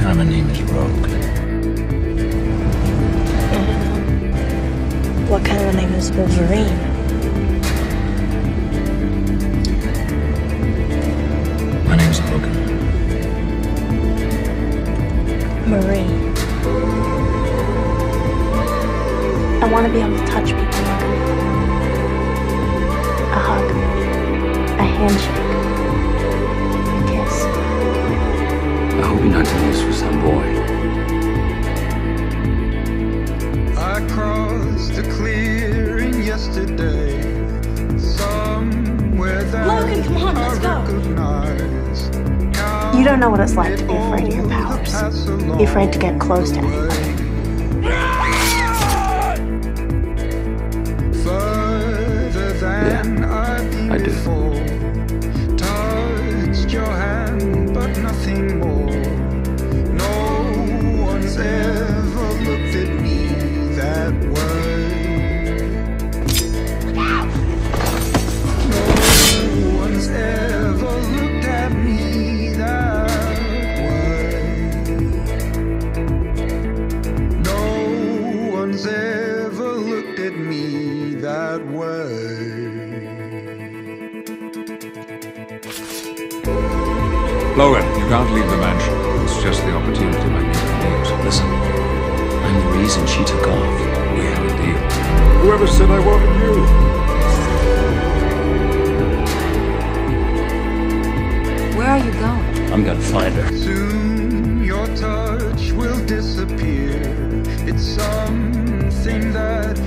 kind of a name is Rogue? What kind of a name is Wolverine? My name's Logan. Marie. I want to be able to touch people, Logan. A hug. A handshake. You don't know what it's like to be afraid of your powers. Be afraid to get close to anybody. Further I've been I do. Touched your hand, but nothing more. No one's ever looked at me that way. That way. Logan, you can't leave the mansion. It's just the opportunity my people need. Listen, I'm the reason she took off. We have a deal. Whoever said I wanted you? Where are you going? I'm gonna find her. Soon your touch will disappear. It's something that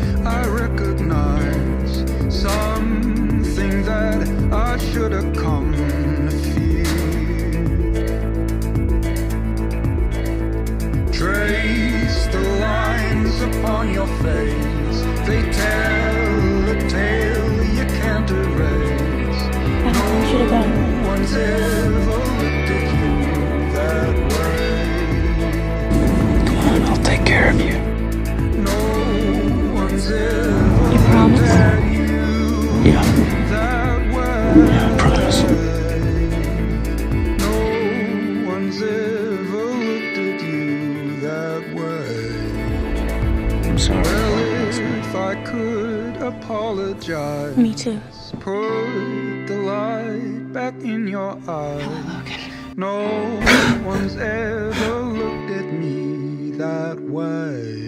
that I should have come to fear. Trace the lines upon your face, they tell a tale you can't erase. I don't want you to go. No one's ever looked at you that way. Come on, I'll take care of you. No one's ever You promise? I'm sorry. Well, if I could apologize, Me too. put the light back in your eyes. Logan. No one's ever looked at me that way.